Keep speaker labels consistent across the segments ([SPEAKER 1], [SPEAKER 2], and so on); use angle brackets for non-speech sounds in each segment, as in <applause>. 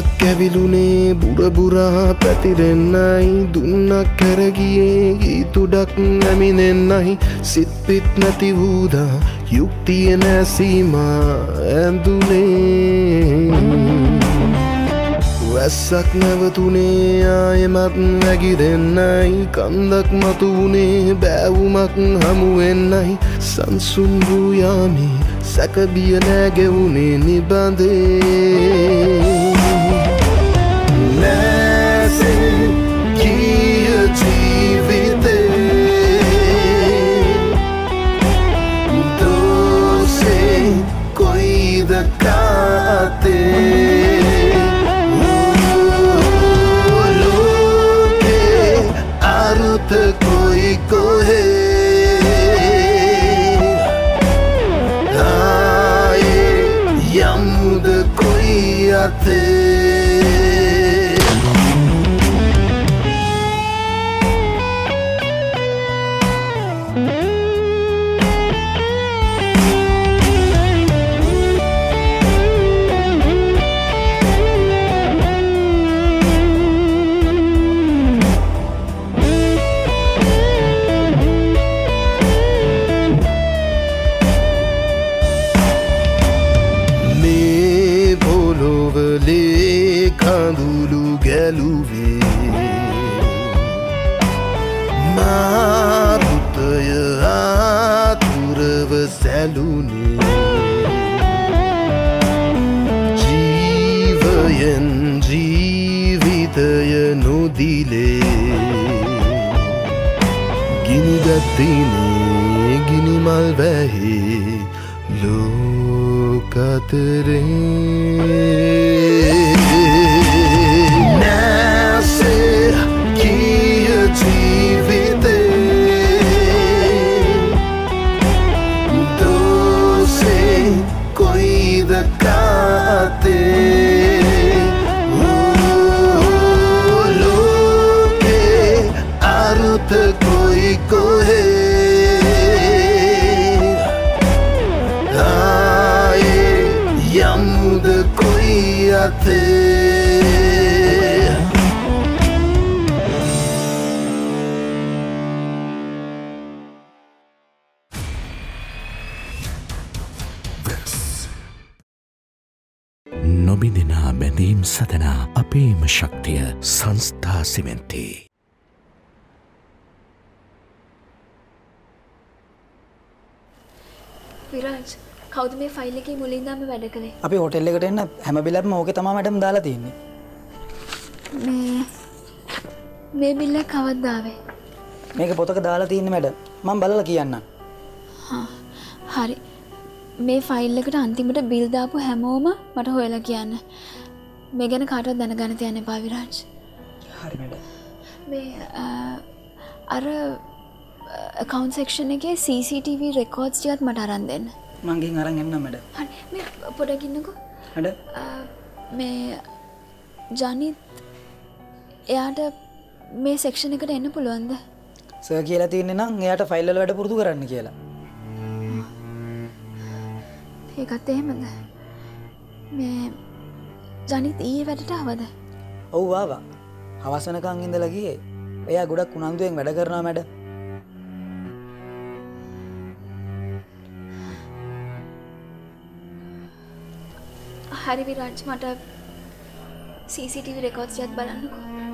[SPEAKER 1] ගින්නක් ඇවිලුනේ බුරබුරා පැතිරෙන්නයි දුන්නක් කැරගියේ ගීතුඩක් ඇමිනෙන්නයි සිත්පිත් නැති වූදා යුක්තිය නැසීමා ඇඳුනේ වැස්සක් නැවතුනේ ආයමත් වැගිරෙන්නයි කන්දක් මතු වුණේ බෑවුමක් හමුවෙන්නයි සංසුන් වූයාමේ සැකබිය නෑගෙවුණේ නිබඳේ කොයි ආතුරව සැලුනේ. ජීවයෙන් ජීවිතය නොදිලේ. ගිනිගත්තිනේ ගිනිමල් වැහේ ලෝකතරේ. අරුත කොයි කොහේ ආයේ යමුද කොයි අතේ
[SPEAKER 2] නොබිඳෙනා බැඳීම් සතනා අපේම ශක්තිය සංස්ථා සිමෙන්තේ.
[SPEAKER 3] විරාජ් කෞද මේ ෆයිල් එකේ මුලින්දම වැඩ කළේ?
[SPEAKER 4] අපි හොටෙල් එකට එන්න හැම බිලක්ම ඕක තමා මැඩම් දාලා තියෙන්නේ.
[SPEAKER 3] මේ මේ බිල්ල කවද්දාවේ
[SPEAKER 4] මේක පොතක දාලා තියන්න මැඩ මං බලල කියන්න
[SPEAKER 3] හරි. මේ ෆයිල් එකට අන්තිමට බිල් දාපු හැමෝම මට හොයලා කියන්න. මේ ගැන කාටවත් දැනගන්න තියන්න එපා විරාජ්
[SPEAKER 4] හරි මැඩ
[SPEAKER 3] මේ අර කවුන් සෙක්ෂන් එකේ CCTV රෙකෝඩ්ස් ටිකත් මට අරන් දෙන්න.
[SPEAKER 4] මංගින් අරන් එන්න මැඩ.
[SPEAKER 3] හරි. පොඩකින්නකෝ අ, මේ ජනිත් එයාට මේ සෙක්ෂණ එකට එන්න පුළුවන්ද?
[SPEAKER 4] සර් කියලා තියන්නේ නම් එයාට ෆයිල්ල වැඩ පුරුදු කරන්න කියලා.
[SPEAKER 3] ඒකත් එහෙමද? මේ ජනිත් ඊයේ වැඩට අවද
[SPEAKER 4] ඔව් ආවා. හවසනකං ඉඳලා ගියේ. එයා ගොඩක් උනන්දුවෙන් වැඩ කරනවා මැඩ
[SPEAKER 3] හරි විරාජ් මට CCTV රෙකෝඩ්ස් ටිකත් බලන්නකෝ.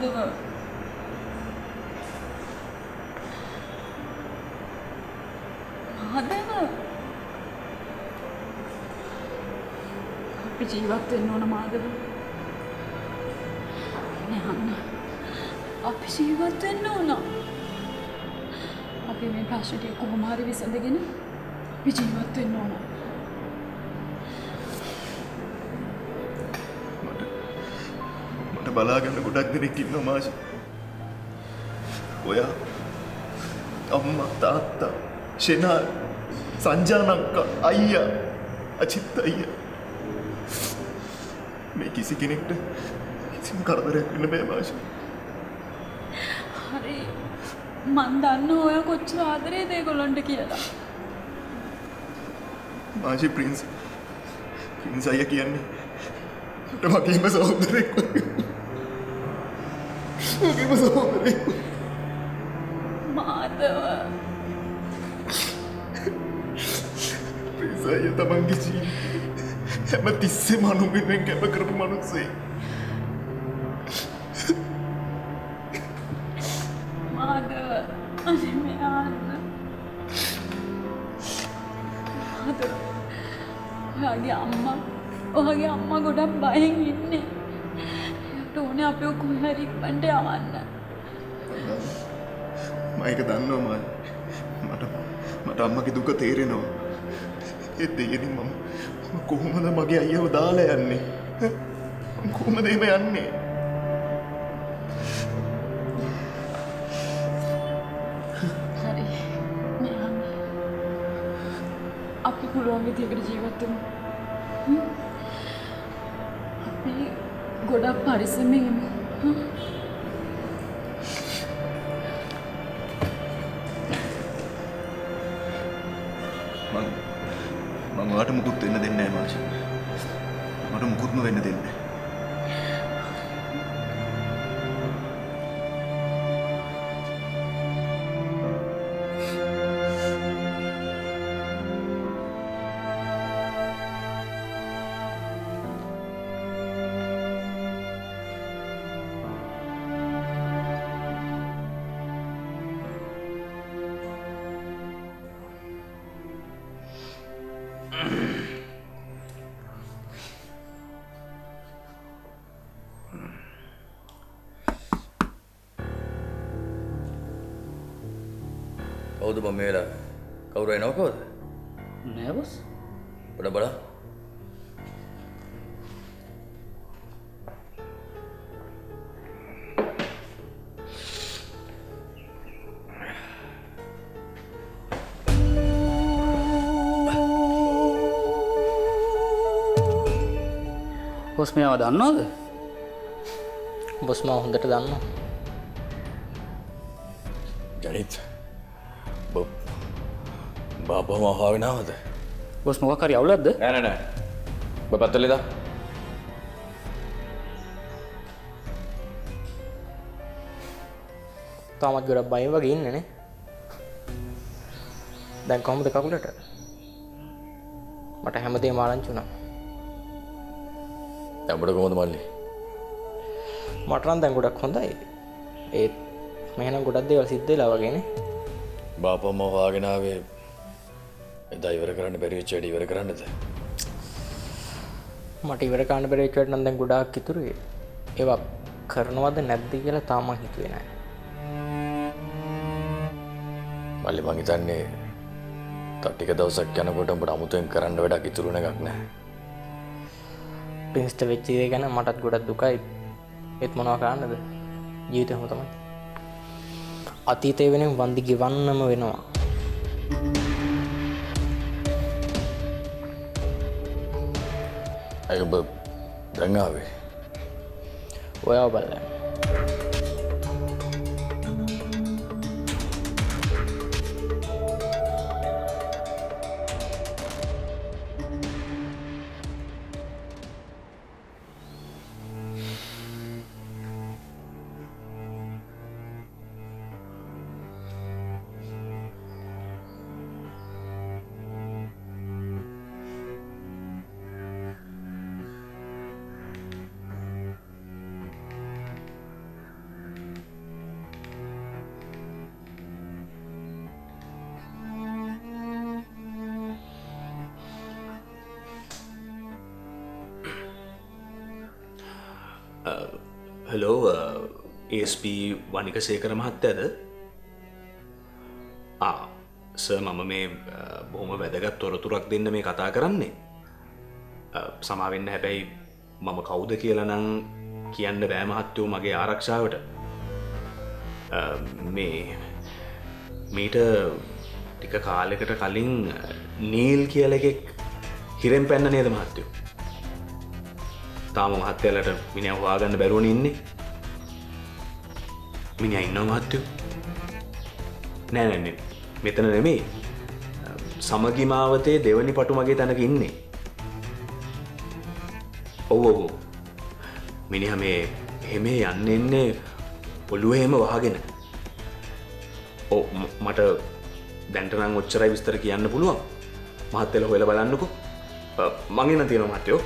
[SPEAKER 5] අනේ මාදව මාදව අපි ජීවත් වෙන්න ඕන මාදව නෑ යන්න. අපි ජීවත් වෙන්න ඕනා. අපි මේ ප්‍රශ්නට කොහොම හරි විසඳගෙන අපි ජීවත් වෙන්න ඕනා.
[SPEAKER 6] බලාගන්න ගොඩක් දෙනෙක් ඉන්න මාශ ඔයා අම්ම තාත්තා ෂෙනා සංජානංක අයිය අචිත්ත අයිය. මේ කිසි කෙනෙක්ට කිසිම කරදරයක් වෙන්න බෑ මාශ
[SPEAKER 5] හරි. මන් දන්න ඔය කොච්චර ආදරේ දේගොල්ලොන්ට කියලා.
[SPEAKER 6] මාශි ප්‍රින්ස් පින්ස් අය කියන්නේ මට වගේම සහෝදරෙක් වගේ. <laughs> වගේම සහෝදරෙක්
[SPEAKER 5] මාදව
[SPEAKER 6] ප්‍රින්ස් අය තමන්ගේ ජීවිතේ හැම තිස්සෙම අනුගෙනෙන් කැප කරපු මනුස්සේ
[SPEAKER 5] මාදව අනිමයාන්න මාදව ඔයාගේ අම්මා. ඔයාගේ අම්මා ගොඩක් බයෙන් ඉන්නේ එයාට ඕනේ අපි කොහරි ඉක්මනට යවන්න.
[SPEAKER 6] මයක දන්නවා මයි මට මට අම්මගේ දුක තේරෙනවා. ඒත් දෙයනින් මම මම කොහොමද මගේ අයියව දාලා යන්නේ? මම කොහොමද එහෙම යන්නේ?
[SPEAKER 5] හරි. අපි පුළුවන් විදිහකට ජීවත් වෙමු
[SPEAKER 6] Paris, me. Huh?
[SPEAKER 7] කවුද බ මේලා කවුරයි නොකවද
[SPEAKER 8] නෑබස්
[SPEAKER 7] ගොඩ බලා
[SPEAKER 8] හොස් මෙයාව දන්නවාද
[SPEAKER 9] බොස්ම හොඳට දන්න
[SPEAKER 7] ජනිත් බාපහම හාවෙනාවද
[SPEAKER 8] බොස් මොකකරි අවුලක්ද?
[SPEAKER 7] නෑනෑ බ පත්තලෙදා
[SPEAKER 9] තාමත් ගොඩක් බයි වගේ ඉන්නනේ දැන් කොහොමද කකුලට? මට හැමදේ මාරංචුනා
[SPEAKER 7] ඇමට කොමද මල්ලි?
[SPEAKER 9] මටරන් දැන් ගොඩක් හොඳයි. ඒත් මෙහනම් ගොඩක් දේවල් සිද්ධ ලවගෙන
[SPEAKER 7] බාපම්ම වාගෙනාවේ එදා ඉවර කරන්න බැරිවිච්චඩ ඉවර කරන්නද?
[SPEAKER 9] මට ඉවර කාණ බෙරේචට නම් දැන් ගොඩාක් ඉතුරුේ ඒවා කරනවද නැද්ද කියලා තාම හිතුවෙන
[SPEAKER 7] මල්ලි මංහිතන්නේ තට්ටික දවසක් යනකොටට අමුතුවෙන් කරන්න වැඩක් ඉතුරුණ එකක් නෑ.
[SPEAKER 9] පින්ස්ට වෙච්චිදේ ගැන මටත් ගොඩක් දුකයි. ඒත් මොනවා කරන්නද? ජීවිත හො තමයි අතීතය වෙන වන්දි ගෙවන්නම වෙනවා.
[SPEAKER 7] ඇය ඔබ දැඟාවේ
[SPEAKER 9] ඔයාව බලන්න
[SPEAKER 10] හලෝ ඒස්ප වනික සේකර මහත්තයද ස මම මේ uh, බොහොම වැදගත් තොරතුරක් දෙන්න මේ කතා කරන්නේ. Uh, සමාවෙන්න හැබැයි මම කවුද කියලනං කියන්න බෑමහත්තයෝ මගේ ආරක්ෂාවට. Uh, මේ මීට ටික කාලෙකට කලින් නීල් කියල එකෙක් හිරෙන් පැන්න නේද මහත්තයෝ? තාම මහත්තයලට මිනි හවාගන්න බැරුවන ඉන්නේ. මිනි ඉන්න මහත්තයෝ. නෑනැන්නේ මෙතන නෙමේ සමගිමාවතේ දෙවනි පටු මගේ තැනක ඉන්නේ. ඔව් ඔවු මිනිහ මේ එහෙමේ යන්න එන්නේ ඔල්ලුවහෙම වහගෙන. ඕ මට දැන්ටනං ඔච්චරයි විස්තර කියන්න පුළුවන්. මහත්තෙල හොල බලන්නකු. මගේන තියෙන මහත්තයෝ.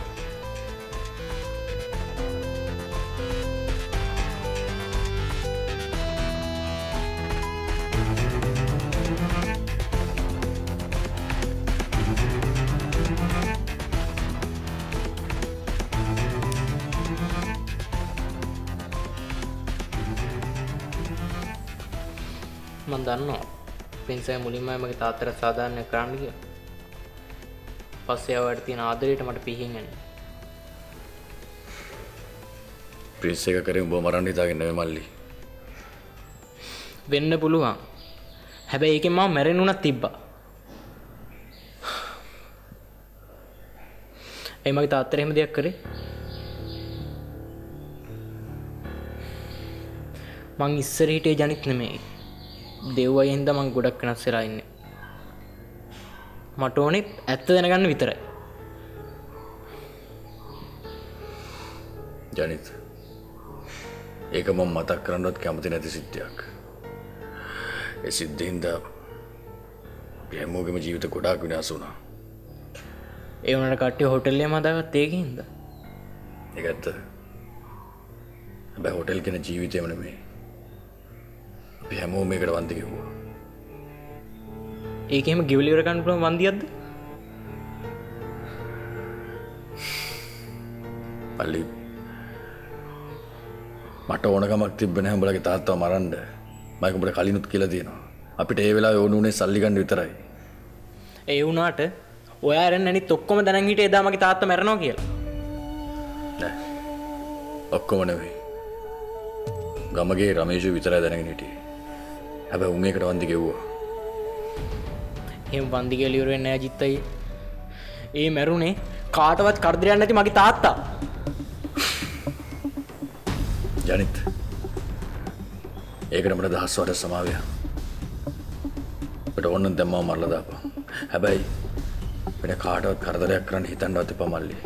[SPEAKER 9] පින්සය මුලින්ම මගේ තාත්තර සාධාරණය කරන්න කිය පස්සේ අවට තියෙන ආදරයට මට පිහිගෙන
[SPEAKER 7] ප්‍රිස් එක කරේ උඹ මරන්න හිතාගෙන මල්ලි.
[SPEAKER 9] වෙන්න පුළුවන්. හැබැයි ඒකෙන් මම මැරෙන්නුනත් තිබ්බා. ඒ මගේ තාත්තර එහෙම දෙයක් කරේ? මං ඉස්සර හිටියේ ජනිත් නෙමෙයි දෙව්වයි හින්දා මං ගොඩක් වෙනස් වෙලා ඉන්නේ. මට ඕනේ ඇත්ත දැනගන්න විතරයි.
[SPEAKER 7] ජනිත් ඒක මම මතක් කරන්නවත් කැමති නැති සිද්ධියක්. ඒ සිද්ධිහින්ද හැමෝගෙම ජීවිත ගොඩාක් විනාශ වුණා.
[SPEAKER 9] ඒ වුණාට කට්ටිය හොටෙල් එකේ මදාගත් ඒකින් හින්දා
[SPEAKER 7] ඒක ඇත්ත. හැබැයි හොටෙල් කෙන ජීවිතයම නෙමෙයි හැමෝම මේකට වන්දි කිව්වා.
[SPEAKER 9] ඒකෙම ගිවලිවර ගන්න පුළුවන් වන්දියක්ද?
[SPEAKER 7] පල්ලි මට ඕනකමක් තිබෙන හඹලගේ තාත්තාව මරන්ඩ මයික උඹට කලිනුත් කියලා තියෙනවා. අපිට ඒ වෙලා ඕනුනේ සල්ලිගන්න විතරයි.
[SPEAKER 9] ඒ වුණාට ඔයාරෙන් ඇනි තොක්කොම දැන හිට එදා මගේ තාත්ත මැරනවා කියලා.
[SPEAKER 7] ඔක්කොම නෙවෙයි. ගමගේ රමේශ විතරයි දැනගෙන හිටියේ හැබැ උමේකට වන්දි ගෙව්වා.
[SPEAKER 9] එම වන්දිගලිවරෙන් නෑ ජිත්තයි. ඒ මැරුණේ කාටවත් කරදරයන්න නැති මගේ තාත්තා.
[SPEAKER 7] ජනිත් ඒකට මට දහස් වට සමාවය ට ඔන්න දැම්මා මරලදාප හැබැයි වෙන කාටවත් කරදරයක් කරන්න හිතන්වත් එපා මල්ලි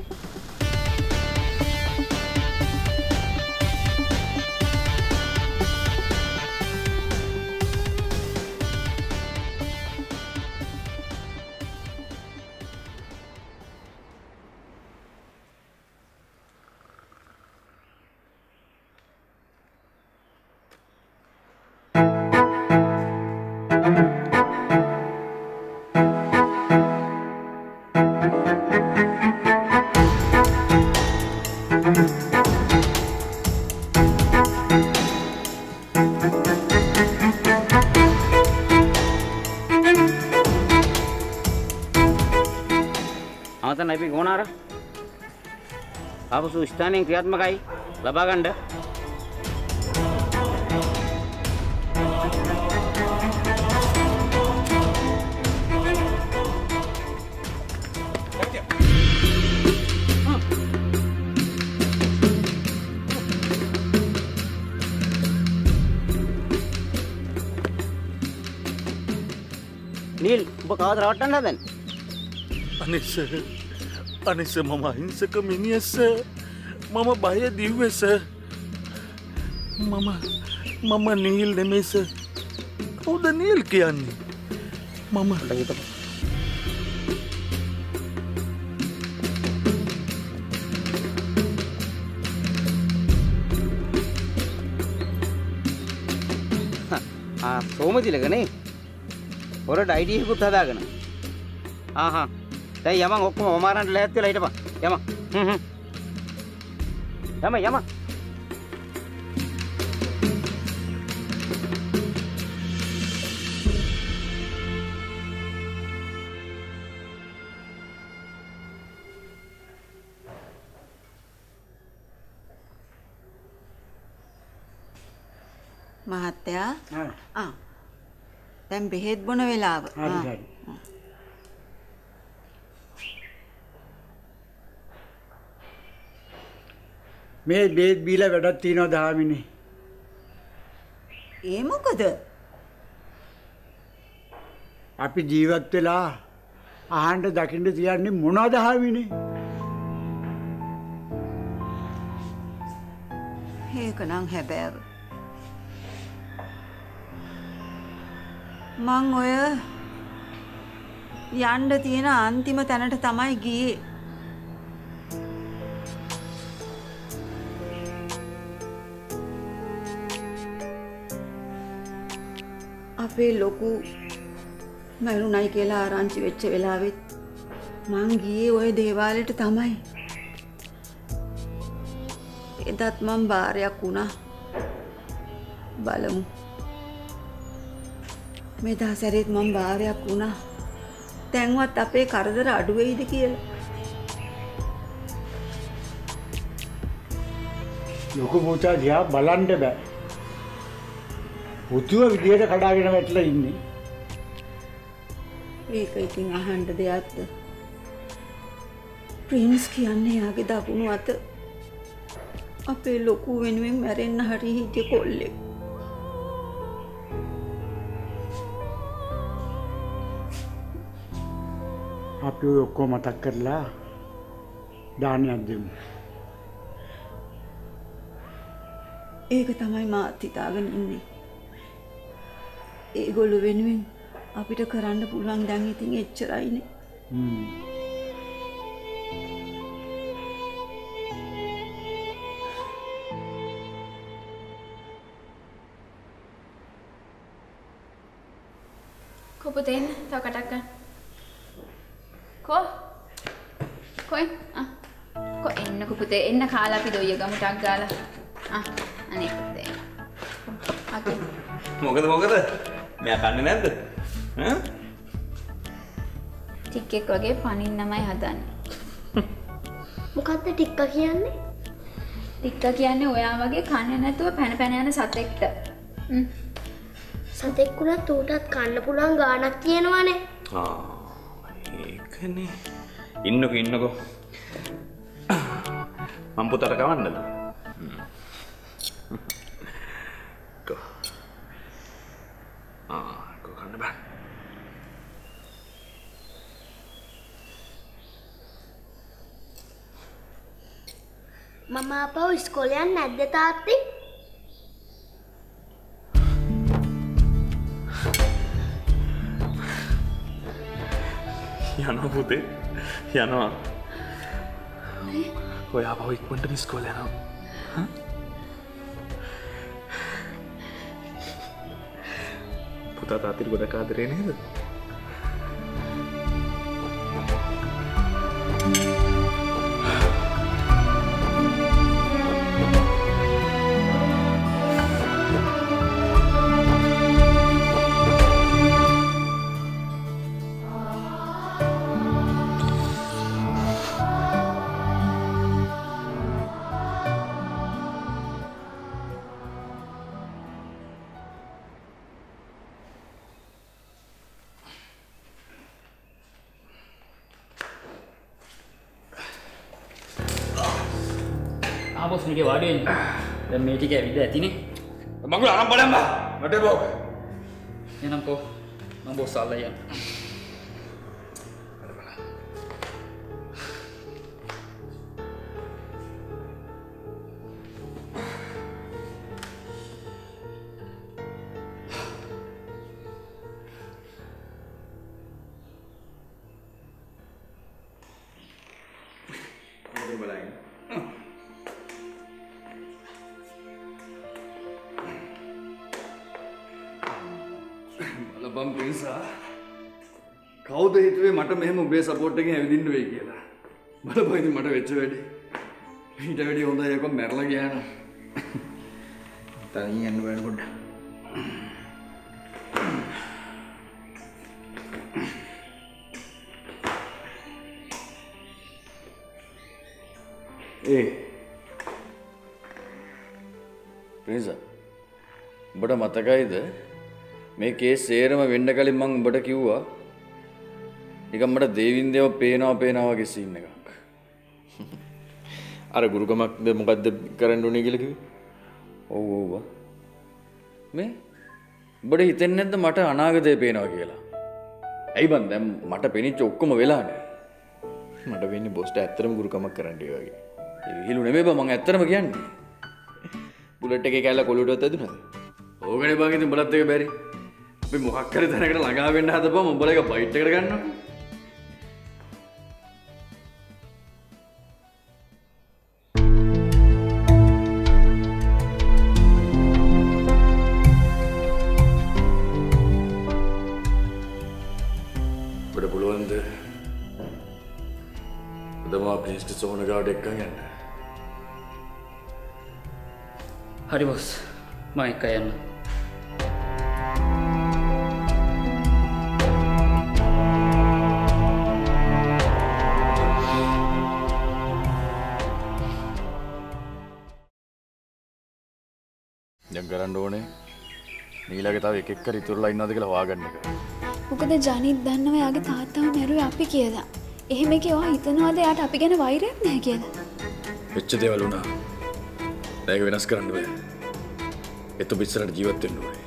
[SPEAKER 11] ආපසු ස්ථානයෙන් ක්‍රියාත්මකයි ලබා ගන්න නීල් ඔබ කවද රවට්ටන්න හදන්නේ
[SPEAKER 6] අනිස අනිස මම අහිංසක මිනිියස්ස මම බය දිව්වෙස මම මම නීල් නෙමේස කවුද නීල් කියන්නේ? මම.
[SPEAKER 11] හිත සෝමතිලකනේ. හොර ඩයිඩියකුත් හදාගෙන. ආහා දැයි යමන් ඔක්කොම ඔමාරන්ට ලැත්වෙලා හිටපන්. යම. යම යම.
[SPEAKER 12] මහත්තයා. දැන් බෙහෙත් බොන වෙලාව.
[SPEAKER 13] මේ බේත් බීලා වැඩක් තියෙනවා දහමිනේ
[SPEAKER 12] ඒ මොකද?
[SPEAKER 13] අපි ජීවත් වෙලා අහන්ට දකින්න තියන්නේ මොනවද හාමිනේ?
[SPEAKER 12] ඒක නම් හැබෑව. මං ඔය යන්ඩ තියෙන අන්තිම තැනට තමයි ගියේ අපේ ලොකු මැරුණයි කියලා ආරංචි වෙච්ච වෙලාවෙත් මං ගියේ ඔය දේවාලෙට තමයි. එදත් මං භාරයක් වුණා. බලමු. මෙදා සැරේත් මං භාරයක් වුණා. තැන්වත් අපේ කරදර අඩුවෙයිද කියලා.
[SPEAKER 13] ලොකු පූචා දිහා බලන්ඩ බෑ. පුතුව විදියට කඩාගෙන වැටලා ඉන්නේ.
[SPEAKER 12] ඒක ඉතින් අහන්ඩ දෙයක්ද? ප්‍රින්ස් කියන්නේ යාගේ දකුණු අත. අපේ ලොකු වෙනුවෙන් මැරෙන්න හරි හිටිය කොල්ලෙක්.
[SPEAKER 13] අපි ඔය ඔක්කෝ මතක් කරලා දානයක් දෙමු.
[SPEAKER 12] ඒක තමයි මාත් හිතාගෙන ඉන්නේ ඒගොල්ලු වෙනුවෙන් අපිට කරන්න පුළුවන් දැන් ඉතින් එච්චරයිනේ
[SPEAKER 13] හ්ම්.
[SPEAKER 14] කො පුතේ එන්න තව කටක් ගන්න. කෝ? කොයි? ආ. කො එන්නකො පුතේ එන්න කාලා අපි දොයිය ගමු ටක් ගාලා. ආ අනේ පුතේ. <laughs> අකේ.
[SPEAKER 10] මොකද මොකද මෙයා කන්නේ නැද්ද ඈ?
[SPEAKER 14] ටික් එක වගේ පනින්නමයි හදන්නේ.
[SPEAKER 15] මොකක්ද ටික්ක කියන්නේ?
[SPEAKER 14] ටික්ක කියන්නේ ඔයා වගේ කන්නේ නැතුව පැන පැන යන සතෙක්ට. හ්ම්.
[SPEAKER 15] සතෙක්කුණත් ඌටත් කන්න පුළුවන් ගානක් තියෙනවානේ.
[SPEAKER 10] ආ ඒකනේ ඉන්නකො ඉන්නකො මම පුතට කවන්නද හ්ම්. කෝ ආ කෝ කන්න බෑ.
[SPEAKER 15] මම ආපහු ඉස්කෝලේ යන්නේ නැද්ද තාත්තේ?
[SPEAKER 10] යනවා පුතේ. යනවා. ඔයා පව ඉක්මට නිස්කෝල යනවා පුතා තාතිර ගොඩ කාදරේ නේද?
[SPEAKER 8] ආපොස් නික වාඩියෙන් දැන් මේ ටික ඇවිද ඇතිනේ.
[SPEAKER 10] මංගල අරන් බලන්න මට බෝ
[SPEAKER 8] එනම් කෝ. මම බොස් අල්ලා
[SPEAKER 7] පිරිසා කවුද හිතුවේ මට මෙහෙම උබේ සපෝට් එකෙන් ඇවිදින්න වෙයි කියලා? බලපන් ඉතින් මට වෙච්ච වැඩේ. ඊට වැඩි හොඳයි යකෝ මැරලා ගියා නම්.
[SPEAKER 16] තනියෙන් යන්න බෑ පොඩ්ඩක්.
[SPEAKER 7] ඒ. පිරිසා උඹට මතකයිද මේ කේස් සේරම වෙන්න කලින් මං උඹට කිව්වා නිකන් මට දේවින්දේව පේනවා පේනවා වගේ සීන් එකක්. <laughs>
[SPEAKER 10] අර ගුරුකමක්ද මොකක්ද කරන්න ඕනේ කියලා කිව්වේ?
[SPEAKER 7] ඔව් ඔව්. මේ උඹට හිතෙන්නේ නැද්ද මට අනාගතේ පේනවා කියලා? ඇයි බන් දැන් මට පෙනිච්ච ඔක්කොම වෙලානේ.
[SPEAKER 10] මට වෙන්නේ බොස්ට ඇත්තටම ගුරුකමක් කරන්න ඒ වගේ.
[SPEAKER 7] ඒ විහිළු නෙමෙයි බං මං ඇත්තටම කියන්නේ. <laughs>
[SPEAKER 10] බුලට් එකේ කැල්ල කොළුවට ඇදුනද?
[SPEAKER 7] ඕකනේ බං ඉතින් උඹලත් එක බැරි. මොකක් හරි තැනකට ළඟා වෙන්න හදපුවම උඹලා එක බයිට් එකට ගන්නවා. ඔබට පුළුවන්ද? උදමා පිස්ට සෝන ගාවට එක්කන් යන්න.
[SPEAKER 8] හරි බොස්. මම එක්ක යන්න
[SPEAKER 7] නීලගේ තව එකෙක් කර ඉතුරුලා ඉන්නවද කියලා හොයාගන්න එක.
[SPEAKER 3] මොකද ජනිත් දන්නවා යාගේ තාත්තාව මැරුවේ අපි කියලා. එහෙම කිව්වා හිතනවාද යාට අපි ගැන වෛරයක් නැහැ කියලා.
[SPEAKER 7] වෙච්ච දේවල් වුණා. ඒක වෙනස් කරන්න බෑ. එතු පිස්සරට ජීවත් වෙන්න ඕනේ.